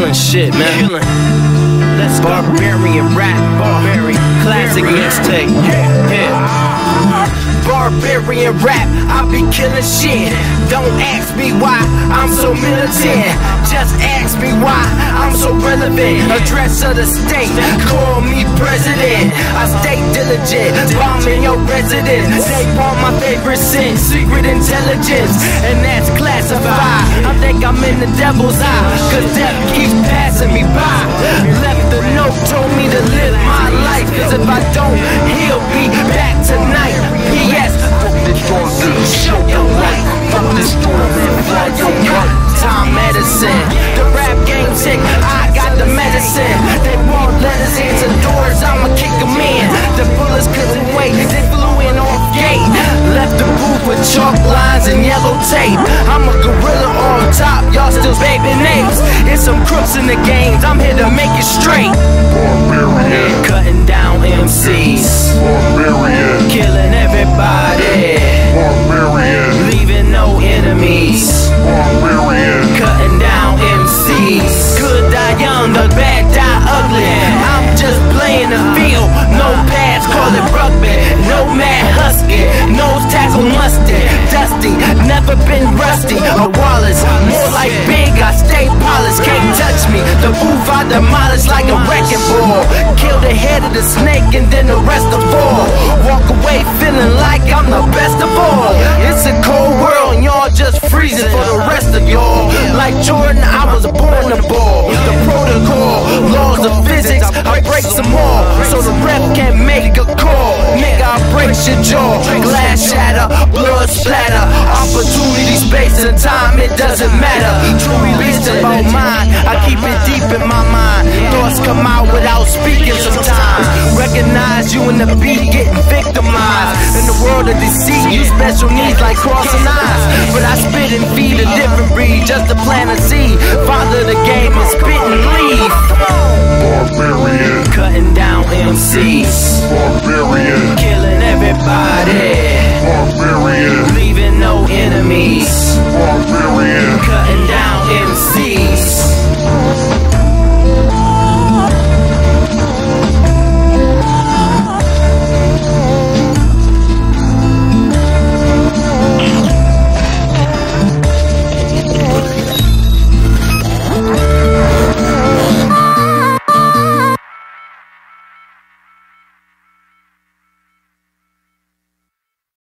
killing shit, man. Killing. Let's barbarian rap, barbarian classic mixtape. Yeah, yeah. Barbarian rap, I be killing shit. Don't ask me why I'm so militant. Just ask me why I'm so relevant. Address of the state, call me president. I stay diligent, bombing your residence. They want my favorite sin, secret intelligence, and that's classified. I think I'm in the devil's eye, cause cause if I don't, he'll be back tonight. P.S. Show your light, fuck this storm fly your kite. Time medicine, the rap game sick, I got the medicine. They won't let us into doors, I'ma kick them in. The bullets couldn't wait, they flew in off gate. Left the booth with chalk lines and yellow tape. I'm a gorilla on top, y'all still baby names. It's some crooks in the games, I'm here to make musty. Dusty, never been rusty. A Wallace, more like big. I stay polished, can't touch me. The booth I demolish like a wrecking ball. Kill the head of the snake and then the rest of all. Walk away feeling like I'm the best of all. It's a cold world and y'all just freezing for the rest of y'all. Like Jordan, Nigga, I break your jaw. Glass shatter, blood splatter. Opportunity, space, and time, it doesn't matter. True beast about mine, I keep it deep in my mind. Thoughts come out without speaking sometimes. Recognize you in the beat getting victimized. In the world of deceit, you special needs like crossing eyes. But I spit and feed a different breed just to plant a seed.